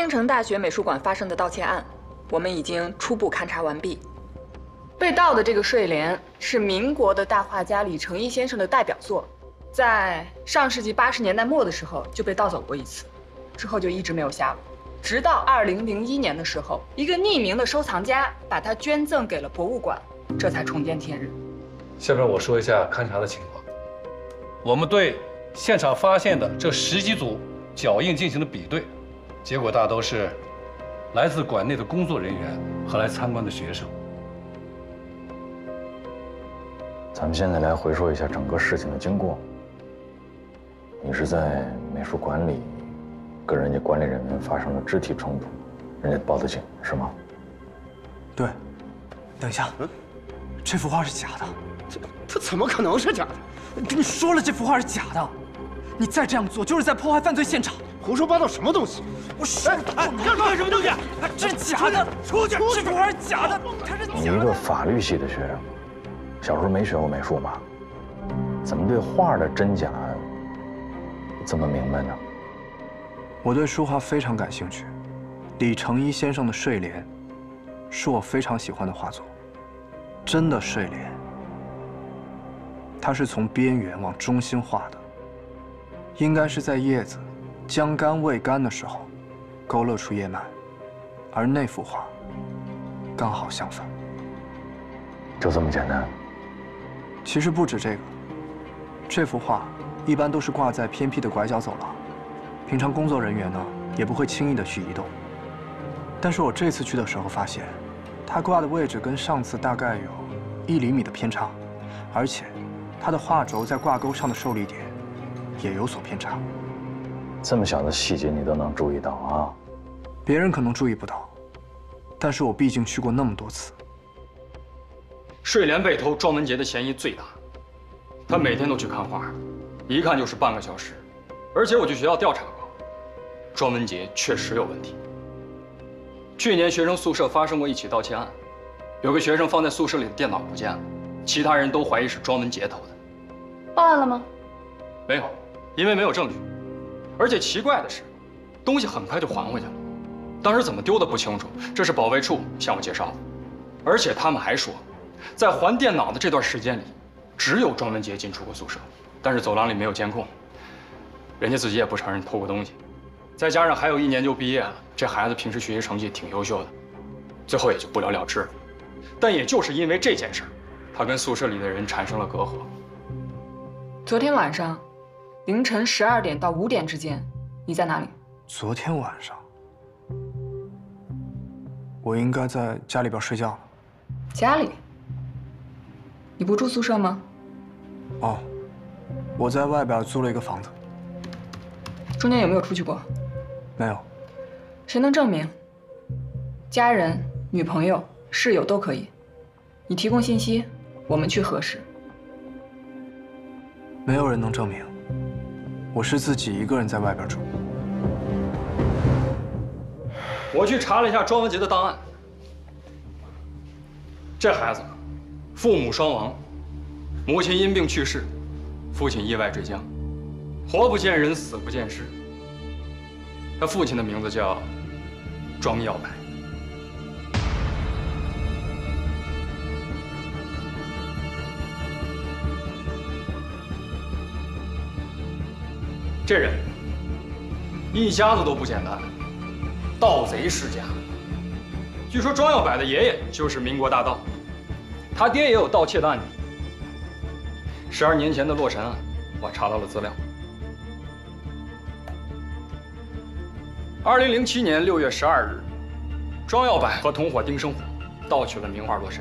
青城大学美术馆发生的盗窃案，我们已经初步勘查完毕。被盗的这个睡莲是民国的大画家李成一先生的代表作，在上世纪八十年代末的时候就被盗走过一次，之后就一直没有下落。直到二零零一年的时候，一个匿名的收藏家把它捐赠给了博物馆，这才重见天日。下面我说一下勘查的情况。我们对现场发现的这十几组脚印进行了比对。结果大都是来自馆内的工作人员和来参观的学生。咱们现在来回说一下整个事情的经过。你是在美术馆里跟人家管理人员发生了肢体冲突，人家报的警是吗？对。等一下，这幅画是假的。这他怎么可能是假的？跟你说了，这幅画是假的。你再这样做，就是在破坏犯罪现场。胡说八道什么东西？我说，哎，你要干什么东西？这是假的，出去！这幅画是假的，他是。你一个法律系的学生，小时候没学过美术吧？怎么对画的真假这么明白呢？我对书画非常感兴趣，李成一先生的睡莲是我非常喜欢的画作，真的睡莲，它是从边缘往中心画的，应该是在叶子。将干未干的时候，勾勒出叶脉，而那幅画刚好相反。就这么简单？其实不止这个。这幅画一般都是挂在偏僻的拐角走廊，平常工作人员呢也不会轻易的去移动。但是我这次去的时候发现，它挂的位置跟上次大概有一厘米的偏差，而且它的画轴在挂钩上的受力点也有所偏差。这么小的细节你都能注意到啊？别人可能注意不到，但是我毕竟去过那么多次。睡莲被偷，庄文杰的嫌疑最大。他每天都去看画，一看就是半个小时。而且我去学校调查过，庄文杰确实有问题。去年学生宿舍发生过一起盗窃案，有个学生放在宿舍里的电脑不见了，其他人都怀疑是庄文杰偷的。报案了吗？没有，因为没有证据。而且奇怪的是，东西很快就还回去了。当时怎么丢的不清楚，这是保卫处向我介绍的。而且他们还说，在还电脑的这段时间里，只有庄文杰进出过宿舍，但是走廊里没有监控。人家自己也不承认偷过东西。再加上还有一年就毕业了，这孩子平时学习成绩挺优秀的，最后也就不了了之了。但也就是因为这件事，他跟宿舍里的人产生了隔阂。昨天晚上。凌晨十二点到五点之间，你在哪里？昨天晚上，我应该在家里边睡觉。家里？你不住宿舍吗？哦，我在外边租了一个房子。中间有没有出去过？没有。谁能证明？家人、女朋友、室友都可以。你提供信息，我们去核实。没有人能证明。我是自己一个人在外边住。我去查了一下庄文杰的档案，这孩子父母双亡，母亲因病去世，父亲意外坠江，活不见人，死不见尸。他父亲的名字叫庄耀柏。这人一家子都不简单，盗贼世家。据说庄耀柏的爷爷就是民国大盗，他爹也有盗窃的案底。十二年前的洛神案，我查到了资料。二零零七年六月十二日，庄耀柏和同伙丁生火盗取了名画《洛神》。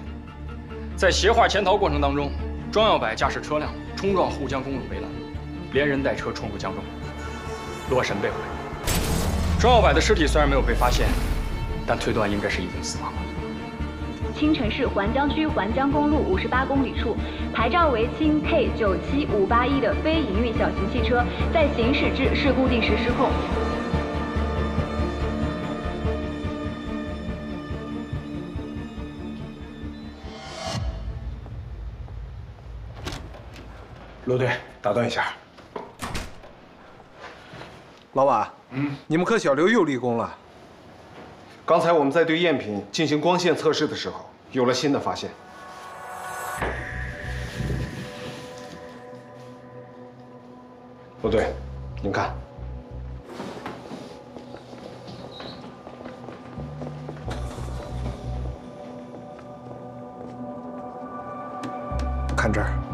在携画潜逃过程当中，庄耀柏驾驶车辆冲撞沪江公路围栏，连人带车冲入江中，《洛神》被毁。庄耀柏的尸体虽然没有被发现，但推断应该是已经死亡了。青城市环江区环江公路五十八公里处，牌照为青 K 九七五八一的非营运小型汽车在行驶至事故地时失控。罗队，打断一下。老板，嗯，你们科小刘又立功了。刚才我们在对赝品进行光线测试的时候，有了新的发现。陆队，您看，看这儿。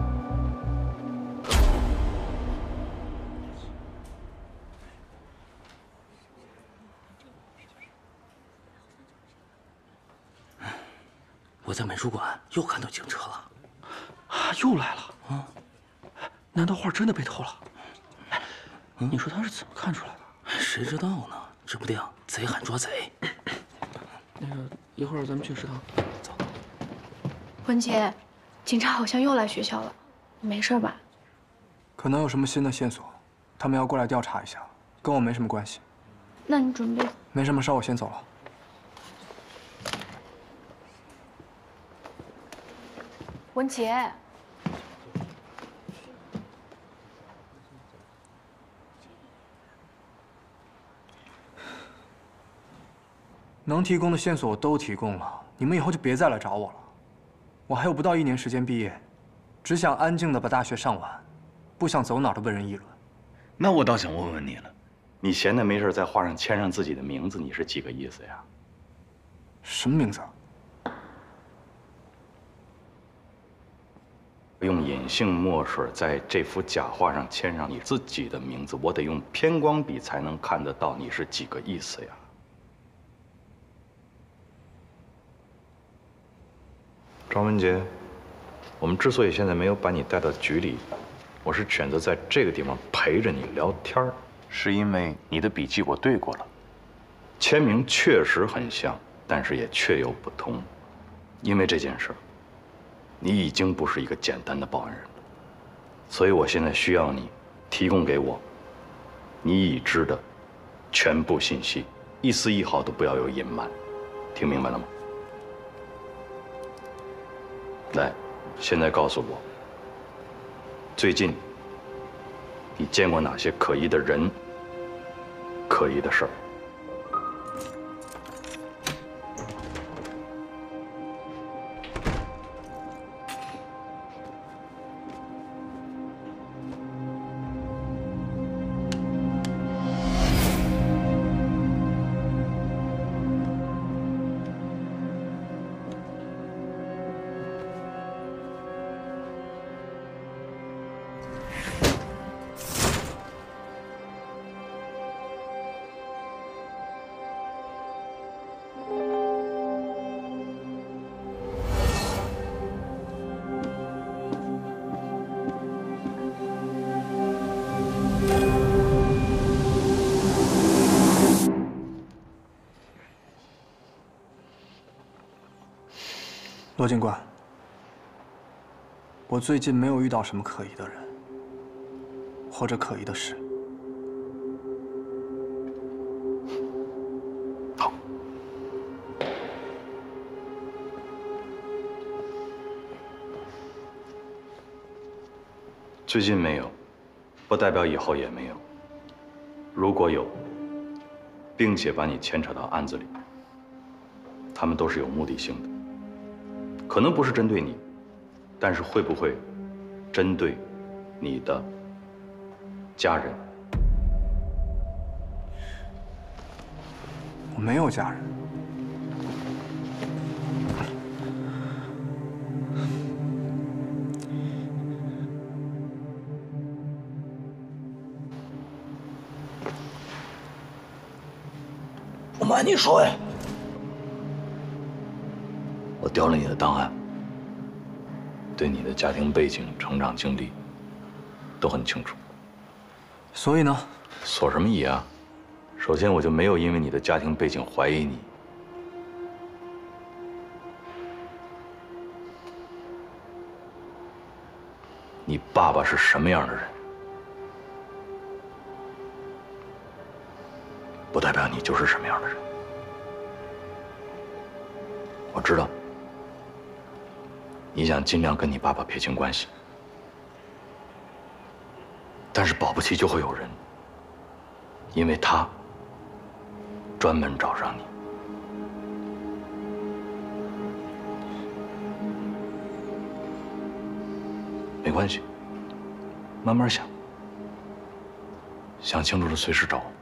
在美术馆又看到警车了，啊，又来了啊！难道画真的被偷了？哎，你说他是怎么看出来的？谁知道呢？指不定贼喊捉贼。那个，一会儿咱们去食堂。走。文杰，警察好像又来学校了，你没事吧？可能有什么新的线索，他们要过来调查一下，跟我没什么关系。那你准备？没什么事，我先走了。文杰，能提供的线索我都提供了，你们以后就别再来找我了。我还有不到一年时间毕业，只想安静的把大学上完，不想走哪儿都被人议论。那我倒想问问你了，你闲的没事在画上签上自己的名字，你是几个意思呀？什么名字？用隐性墨水在这幅假画上签上你自己的名字，我得用偏光笔才能看得到你是几个意思呀？庄文杰，我们之所以现在没有把你带到局里，我是选择在这个地方陪着你聊天是因为你的笔记我对过了，签名确实很像，但是也确有不同，因为这件事。你已经不是一个简单的报案人了，所以我现在需要你提供给我你已知的全部信息，一丝一毫都不要有隐瞒，听明白了吗？来，现在告诉我，最近你见过哪些可疑的人、可疑的事儿？罗警官我最近没有遇到什么可疑的人或者可疑的事好最近没有不代表以后也没有如果有并且把你牵扯到案子里他们都是有目的性的可能不是针对你，但是会不会针对你的家人？我没有家人。我瞒你说呀，我调了你的档案，对你的家庭背景、成长经历都很清楚。所以呢？所什么疑啊？首先，我就没有因为你的家庭背景怀疑你。你爸爸是什么样的人，不代表你就是什么样的人。我知道，你想尽量跟你爸爸撇清关系，但是保不齐就会有人，因为他。专门找上你，没关系，慢慢想，想清楚了随时找我。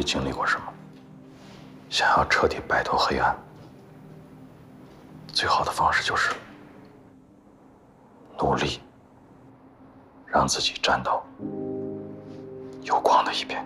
去经历过什么。想要彻底摆脱黑暗，最好的方式就是努力让自己站到有光的一边。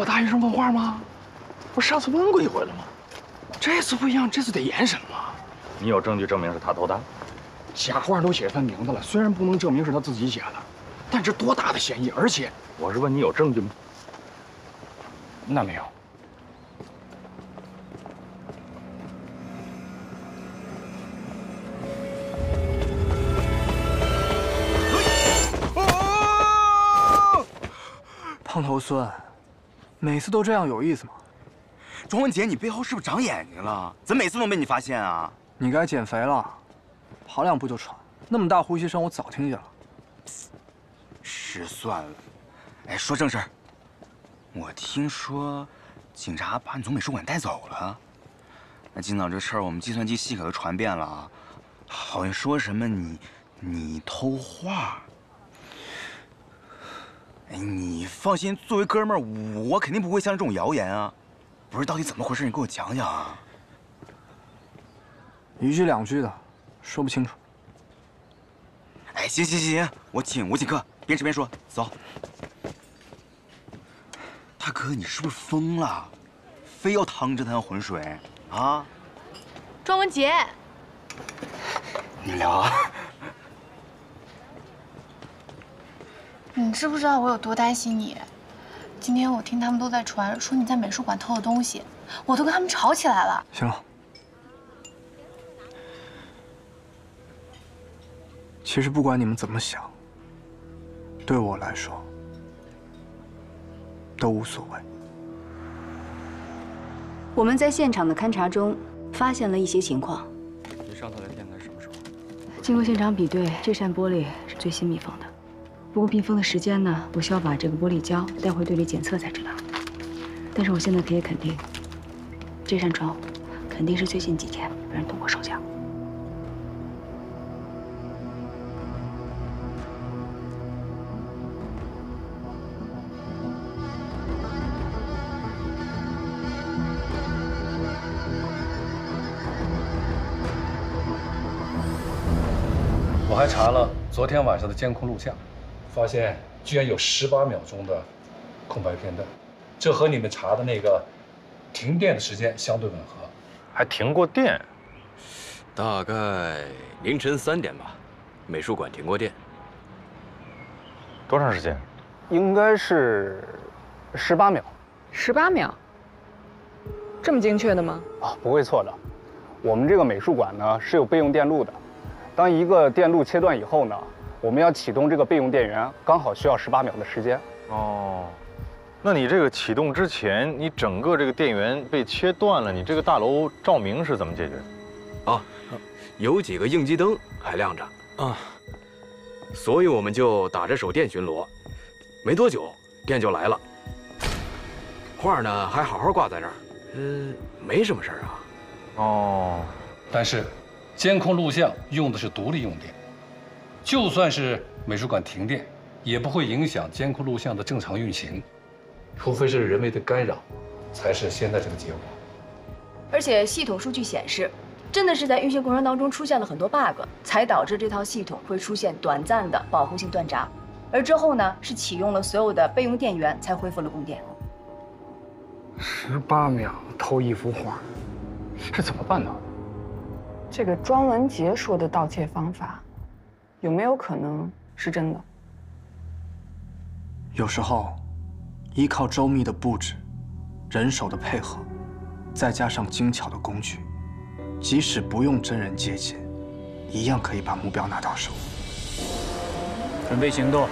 我大学生问话吗？不是上次问过一回了吗？这次不一样，这次得严审了。你有证据证明是他偷的？假话都写他名字了，虽然不能证明是他自己写的，但这多大的嫌疑！而且，我是问你有证据吗？那没有。胖头孙，每次都这样有意思吗？庄文杰，你背后是不是长眼睛了？怎么每次都被你发现啊？你该减肥了，跑两步就喘，那么大呼吸声我早听见了。失算了，哎，说正事儿。我听说，警察把你从美术馆带走了。那今早这事儿，我们计算机系可都传遍了啊，好像说什么你你偷画。哎，你放心，作为哥们儿，我肯定不会相信这种谣言啊！不是，到底怎么回事？你给我讲讲啊！一句两句的，说不清楚。哎，行行行行，我请我请客，边吃边说。走。大哥，你是不是疯了？非要趟这滩浑水啊？庄文杰，你聊啊。你知不知道我有多担心你？今天我听他们都在传，说你在美术馆偷了东西，我都跟他们吵起来了。行了，其实不管你们怎么想，对我来说都无所谓。我们在现场的勘查中发现了一些情况。你上次来电台什么时候？经过现场比对，这扇玻璃是最新密封的。不过密封的时间呢我需要把这个玻璃胶带回队里检测才知道。但是我现在可以肯定这扇窗户肯定是最近几天被人动过手脚。我还查了昨天晚上的监控录像。发现居然有十八秒钟的空白片段，这和你们查的那个停电的时间相对吻合。还停过电？大概凌晨三点吧，美术馆停过电。多长时间？应该是十八秒。十八秒？这么精确的吗？啊，不会错的。我们这个美术馆呢是有备用电路的，当一个电路切断以后呢，我们要启动这个备用电源，刚好需要十八秒的时间。哦，那你这个启动之前，你整个这个电源被切断了，你这个大楼照明是怎么解决的？啊，有几个应急灯还亮着啊，所以我们就打着手电巡逻，没多久电就来了。画呢还好好挂在这儿，嗯，没什么事儿啊。哦，但是监控录像用的是独立用电，就算是美术馆停电，也不会影响监控录像的正常运行，除非是人为的干扰，才是现在这个结果。而且系统数据显示，真的是在运行过程当中出现了很多 bug，才导致这套系统会出现短暂的保护性断闸，而之后呢是启用了所有的备用电源才恢复了供电。十八秒偷一幅画。这怎么办到的？这个庄文杰说的盗窃方法，有没有可能是真的？有时候，依靠周密的布置、人手的配合，再加上精巧的工具，即使不用真人接近，一样可以把目标拿到手。准备行动。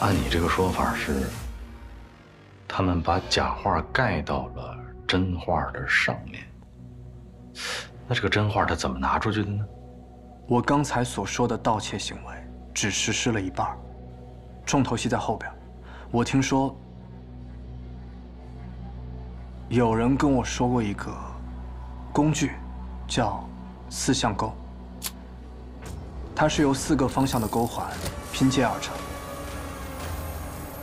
按你这个说法是，他们把假画盖到了真画的上面。那这个真画他怎么拿出去的呢？我刚才所说的盗窃行为只实施了一半，重头戏在后边。我听说有人跟我说过一个工具，叫四象钩，它是由四个方向的钩环拼接而成。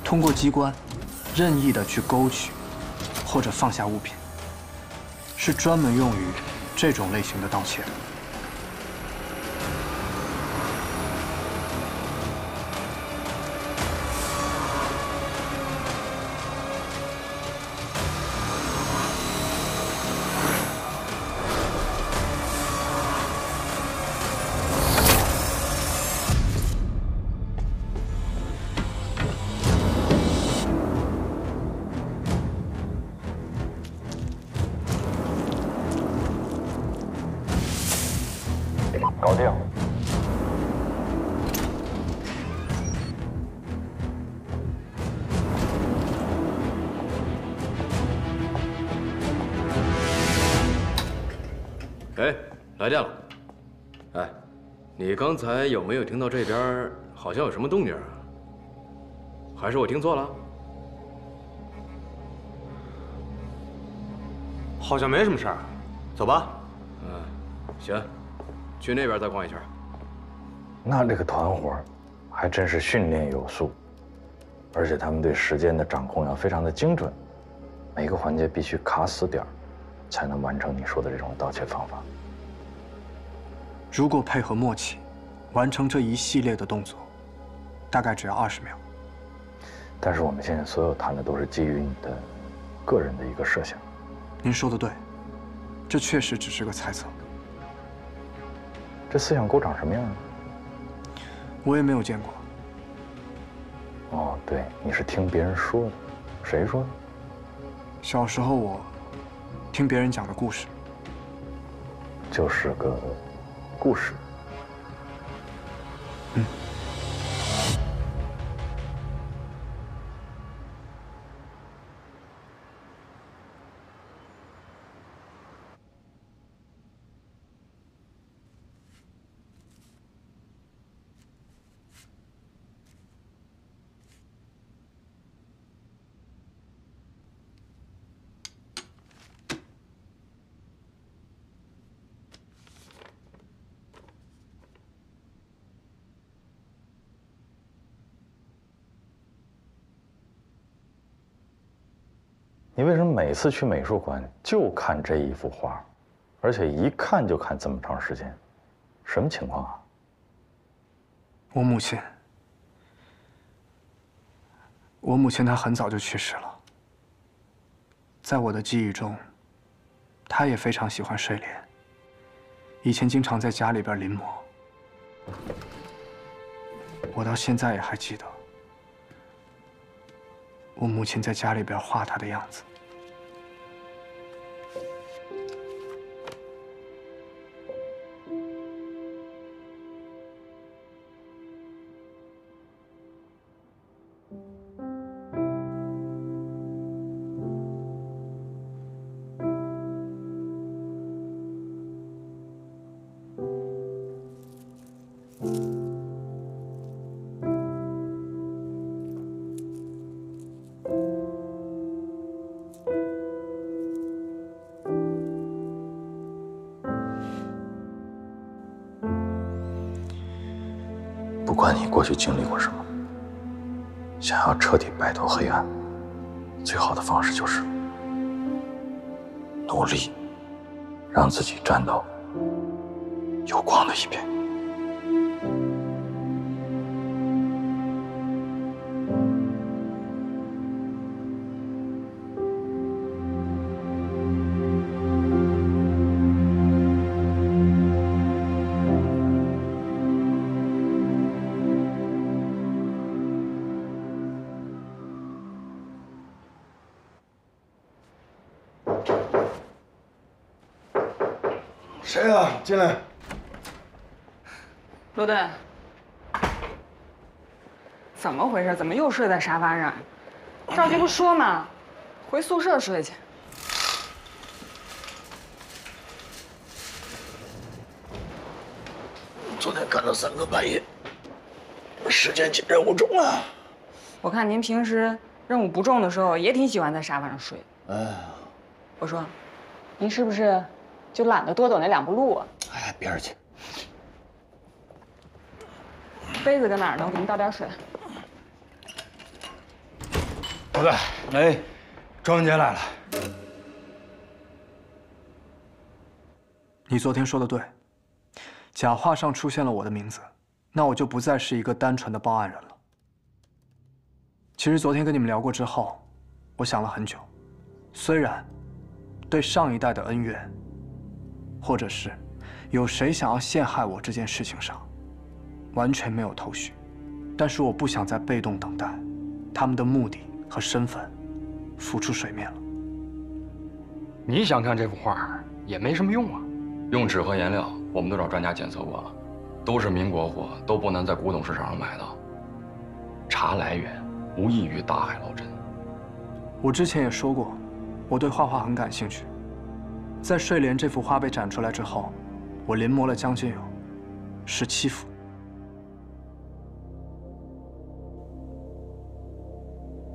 通过机关，任意的去勾取或者放下物品，是专门用于这种类型的盗窃。搞定。哎，来电了。哎，你刚才有没有听到这边好像有什么动静啊？还是我听错了？好像没什么事儿，走吧。嗯，行。去那边再逛一圈。那这个团伙还真是训练有素，而且他们对时间的掌控要非常的精准，每个环节必须卡死点才能完成你说的这种盗窃方法。如果配合默契，完成这一系列的动作，大概只要二十秒。但是我们现在所有谈的都是基于你的个人的一个设想。您说的对，这确实只是个猜测。这思想狗长什么样？我也没有见过。哦，对，你是听别人说的，谁说的？小时候我听别人讲的故事。就是个故事。嗯。你为什么每次去美术馆就看这一幅画，而且一看就看这么长时间？什么情况啊？我母亲，我母亲她很早就去世了。在我的记忆中，她也非常喜欢睡莲，以前经常在家里边临摹。我到现在也还记得。我母亲在家里边画他的样子。不管你过去经历过什么，想要彻底摆脱黑暗，最好的方式就是努力，让自己站到有光的一边。进来。罗队，怎么回事？怎么又睡在沙发上？赵局不说吗？回宿舍睡去。昨天干到三更半夜，时间紧，任务重啊。我看您平时任务不重的时候，也挺喜欢在沙发上睡。哎，我说，您是不是？就懒得多走那两步路啊！哎，边儿去。杯子搁哪儿呢？我给您倒点水。老队，哎，庄文杰来了。你昨天说的对，假画上出现了我的名字，那我就不再是一个单纯的报案人了。其实昨天跟你们聊过之后，我想了很久，虽然对上一代的恩怨。或者是有谁想要陷害我这件事情上，完全没有头绪，但是我不想再被动等待，他们的目的和身份浮出水面了。你想看这幅画也没什么用啊，用纸和颜料我们都找专家检测过了，都是民国货，都不能在古董市场上买到。查来源无异于大海捞针。我之前也说过，我对画画很感兴趣。在睡莲这幅画被展出来之后，我临摹了将近有十七幅。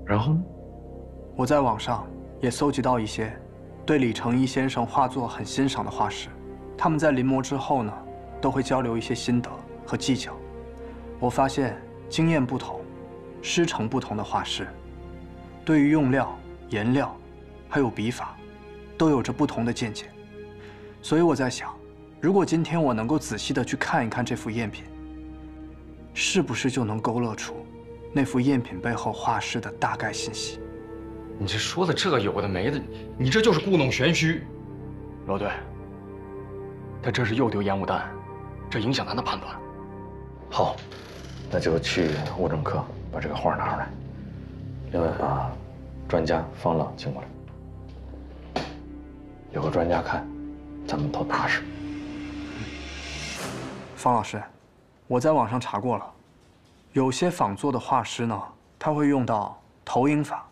然后呢？我在网上也搜集到一些对李成一先生画作很欣赏的画师，他们在临摹之后呢，都会交流一些心得和技巧。我发现经验不同、师承不同的画师，对于用料、颜料，还有笔法。都有着不同的见解，所以我在想，如果今天我能够仔细的去看一看这幅赝品，是不是就能勾勒出那幅赝品背后画师的大概信息？你这说的这有的没的，你这就是故弄玄虚。罗队，他这是又丢烟雾弹，这影响咱的判断。好，那就去物证科把这个画拿出来，另外把专家方朗请过来。有个专家看，咱们都踏实。方老师，我在网上查过了，有些仿作的画师呢，他会用到投影法，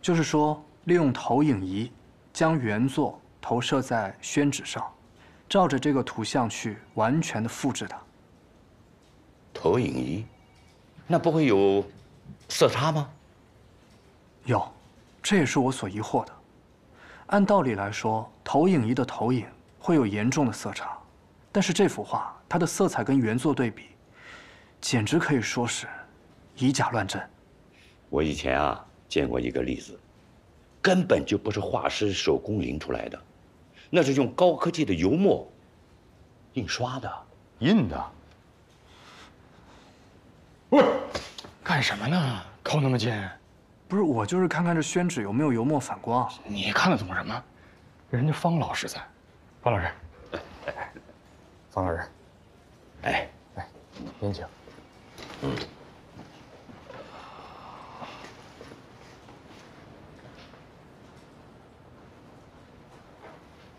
就是说利用投影仪将原作投射在宣纸上，照着这个图像去完全的复制它。投影仪，那不会有色差吗？有，这也是我所疑惑的。按道理来说，投影仪的投影会有严重的色差，但是这幅画它的色彩跟原作对比，简直可以说是以假乱真。我以前啊见过一个例子，根本就不是画师手工临出来的，那是用高科技的油墨印刷的，印的。喂，干什么呢？抠那么近？不是我，就是看看这宣纸有没有油墨反光。你看得懂什么？人家方老师在。方老师，方老师，哎来，您请。嗯。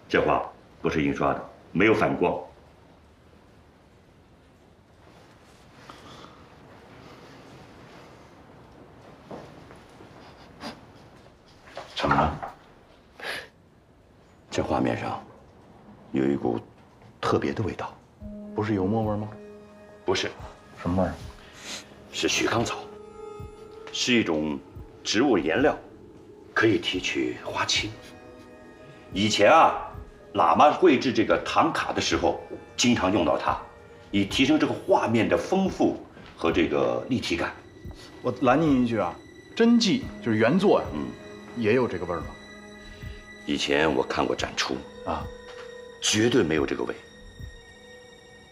这画不是印刷的，没有反光。怎么了？这画面上有一股特别的味道，不是油墨味吗？不是，什么味儿？是许康草，是一种植物颜料，可以提取花青。以前啊，喇嘛绘制这个唐卡的时候，经常用到它，以提升这个画面的丰富和这个立体感。我拦您一句啊，真迹就是原作呀，嗯。也有这个味儿吗？以前我看过展出啊，绝对没有这个味。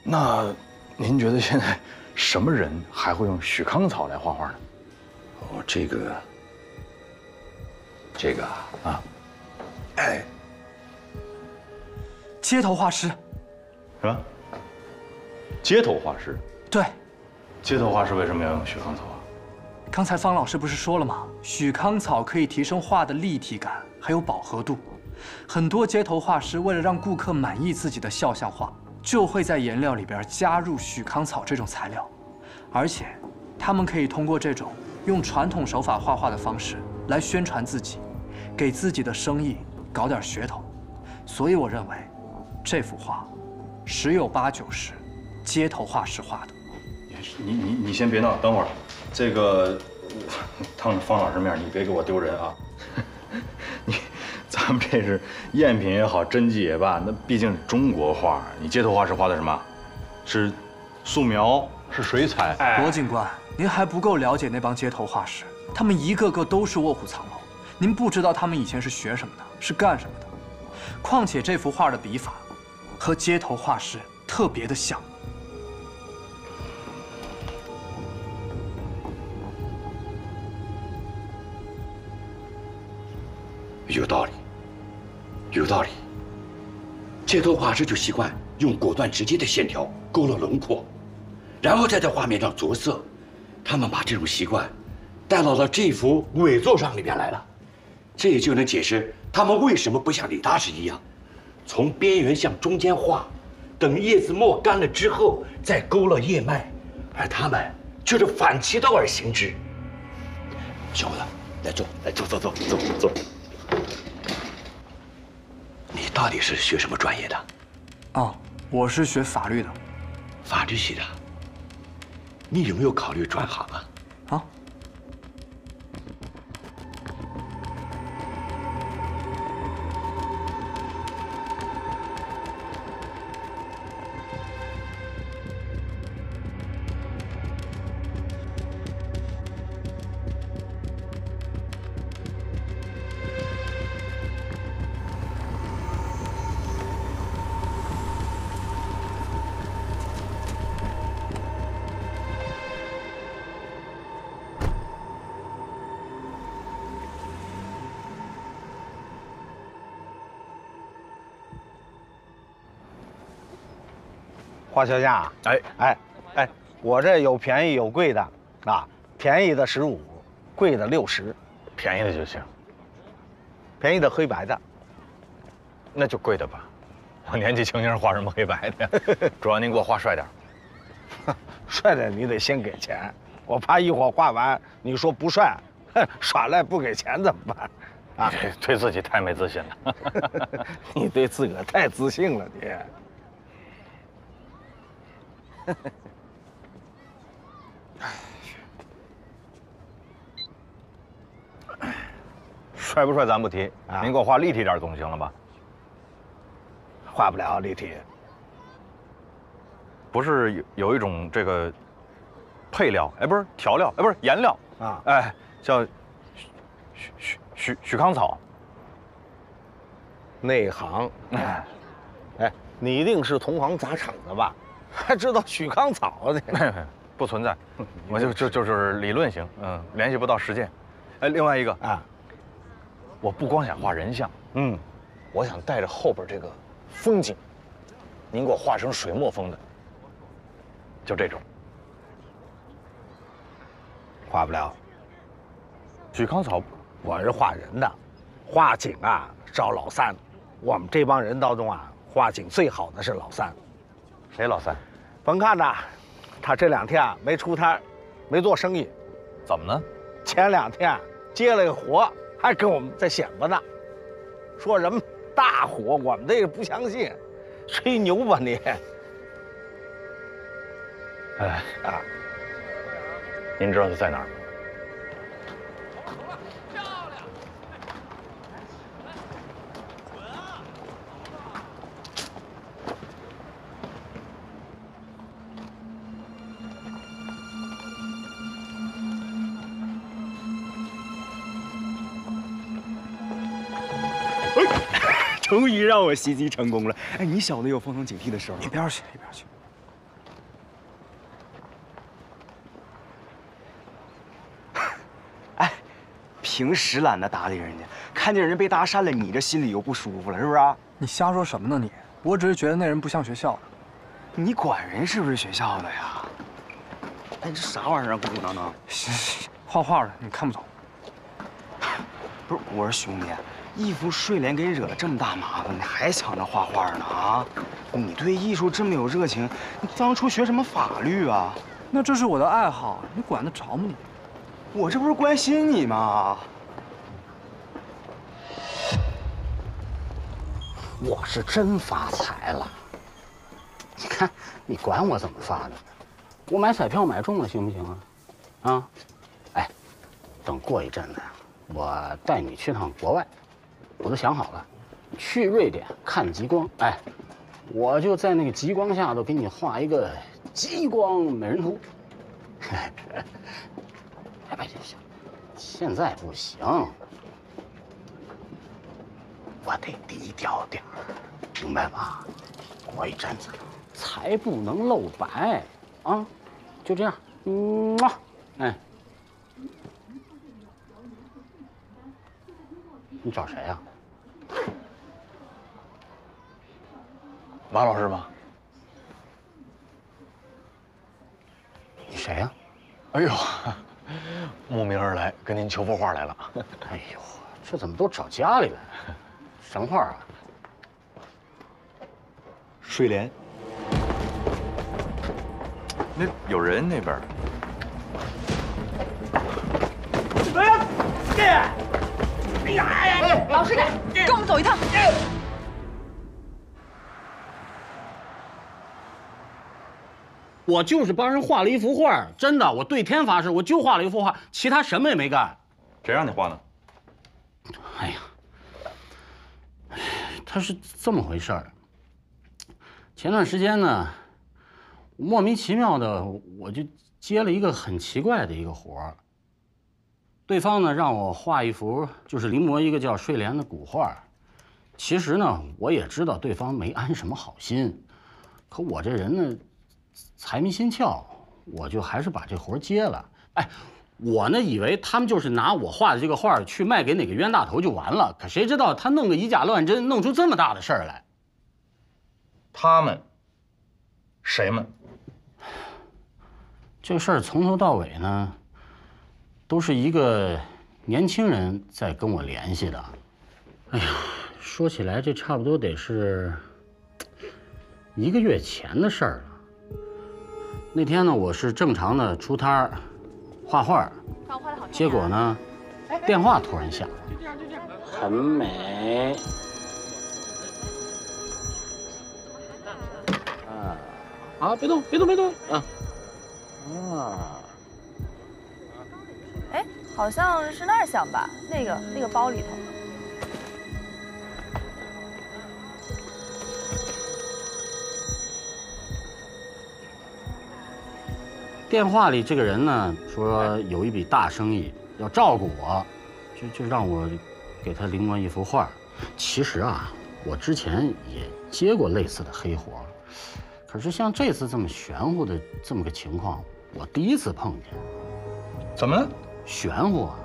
那您觉得现在什么人还会用许康草来画画呢？哦，这个，这个啊，哎，街头画师，什么？街头画师？对，街头画师为什么要用许康草啊？刚才方老师不是说了吗？许康草可以提升画的立体感，还有饱和度。很多街头画师为了让顾客满意自己的肖像画，就会在颜料里边加入许康草这种材料。而且，他们可以通过这种用传统手法画画的方式来宣传自己，给自己的生意搞点噱头。所以我认为，这幅画十有八九是街头画师画的。你你你先别闹，等会儿。这个当着方老师面，你别给我丢人啊！你，咱们这是赝品也好，真迹也罢，那毕竟是中国画。你街头画是画的什么？是素描，是水彩。哎罗警官，您还不够了解那帮街头画师，他们一个个都是卧虎藏龙。您不知道他们以前是学什么的，是干什么的。况且这幅画的笔法，和街头画师特别的像。有道理，有道理。这头画师就习惯用果断直接的线条勾勒轮廓，然后再在画面上着色。他们把这种习惯带到了这幅伪作上里边来了，这也就能解释他们为什么不像李大师一样，从边缘向中间画，等叶子墨干了之后再勾勒叶脉，而他们却是反其道而行之。小伙子，来坐，来坐坐坐坐坐。你到底是学什么专业的？哦，我是学法律的，法律系的。你有没有考虑转行啊？啊？花销价，哎哎哎，我这有便宜有贵的，啊，便宜的十五，贵的六十，便宜的就行。便宜的黑白的，那就贵的吧。我年纪轻轻画什么黑白的呀？主要您给我画帅点。帅点你得先给钱，我怕一会儿画完你说不帅，耍赖不给钱怎么办？啊，对自己太没自信了。你对自个儿太自信了，你。帅不帅咱不提，您给我画立体点总行了吧？画不了立体。不是有有一种这个配料，哎，不是调料，哎，不是颜料啊，哎，叫许许许许康草。内行，哎，哎，你一定是同行砸场子吧？还知道许康草呢？不存在，我就就就是理论型，嗯，联系不到实践。哎，另外一个啊，我不光想画人像，嗯，我想带着后边这个风景，您给我画成水墨风的，就这种。画不了。许康草，我是画人的，画景啊找老三。我们这帮人当中啊，画景最好的是老三。谁老三？甭看呐，他这两天啊没出摊，没做生意。怎么呢？前两天接了个活，还跟我们在显摆呢，说什么大火，我们这个不相信，吹牛吧你？哎啊，您知道他在哪儿吗？终于让我袭击成功了！哎，你小子有放松警惕的时候。一边去，一边去。哎，平时懒得搭理人家，看见人被搭讪了，你这心里又不舒服了，是不是？你瞎说什么呢你？我只是觉得那人不像学校的。你管人是不是学校的呀？哎，这啥玩意儿啊，鼓鼓囊囊？行行行画画的，你看不懂。不是，我说兄弟。一幅睡莲给你惹了这么大麻烦，你还想着画画呢啊？你对艺术这么有热情，你当初学什么法律啊？那这是我的爱好，你管得着吗你？我这不是关心你吗？我是真发财了。你看，你管我怎么发的？我买彩票买中了行不行啊？啊？哎，等过一阵子呀，我带你去趟国外。我都想好了，去瑞典看极光。哎，我就在那个极光下头给你画一个极光美人图。哎，不行，现在不行，我得低调点儿，明白吧？过一阵子，财不能露白啊！就这样，嗯啊，哎，你找谁呀？王老师吗？你谁呀？哎呦，慕名而来，跟您求幅画来了。哎呦，这怎么都找家里来？什么画啊？睡莲。那有人那边。哎呀，爹！哎呀，哎，老实点，跟我们走一趟。我就是帮人画了一幅画，真的，我对天发誓，我就画了一幅画，其他什么也没干。谁让你画的？哎呀，他是这么回事儿。前段时间呢，莫名其妙的，我就接了一个很奇怪的一个活儿。对方呢让我画一幅，就是临摹一个叫睡莲的古画。其实呢，我也知道对方没安什么好心，可我这人呢。财迷心窍，我就还是把这活接了。哎，我呢以为他们就是拿我画的这个画去卖给哪个冤大头就完了，可谁知道他弄个以假乱真，弄出这么大的事儿来。他们，谁们？这事儿从头到尾呢，都是一个年轻人在跟我联系的。哎呀，说起来这差不多得是一个月前的事儿了。那天呢，我是正常的出摊儿画画，结果呢，电话突然响了。很美。啊，好，别动，别动，别动啊！啊，哎，好像是那儿响吧？那个那个包里头。电话里这个人呢，说有一笔大生意要照顾我，就就让我给他临摹一幅画。其实啊，我之前也接过类似的黑活，可是像这次这么玄乎的这么个情况，我第一次碰见。怎么了？玄乎啊！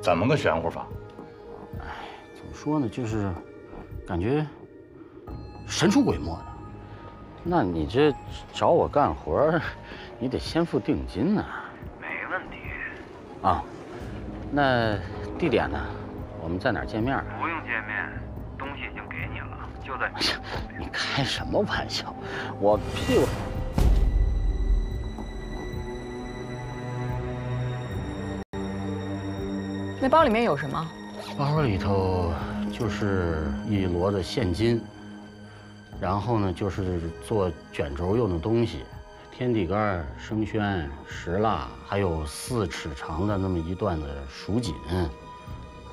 怎么个玄乎法？哎，怎么说呢？就是感觉神出鬼没的。那你这找我干活？你得先付定金呐。没问题。啊，那地点呢？我们在哪儿见面？不用见面，东西已经给你了，就在。你开什么玩笑？我屁股。那包里面有什么？包里头就是一摞的现金，然后呢就是做卷轴用的东西。天地杆、生宣、石蜡，还有四尺长的那么一段的蜀锦，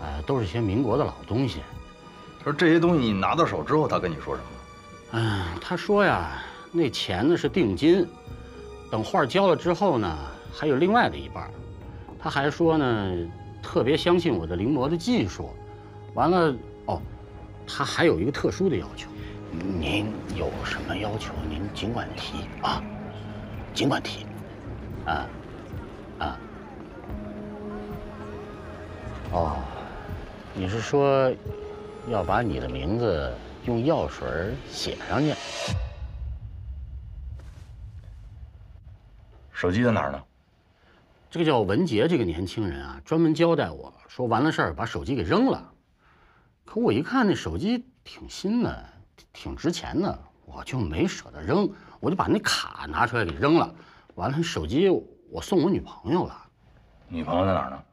哎，都是些民国的老东西。他说这些东西你拿到手之后，他跟你说什么？嗯，他说呀，那钱呢是定金，等画交了之后呢，还有另外的一半。他还说呢，特别相信我的临摹的技术。完了，哦，他还有一个特殊的要求。您有什么要求，您尽管提啊。尽管提，啊，啊，哦，你是说要把你的名字用药水写上去？手机在哪儿呢？这个叫文杰这个年轻人啊，专门交代我说，完了事儿把手机给扔了。可我一看那手机挺新的，挺值钱的，我就没舍得扔。我就把那卡拿出来给扔了，完了手机我送我女朋友了。女朋友在哪儿呢？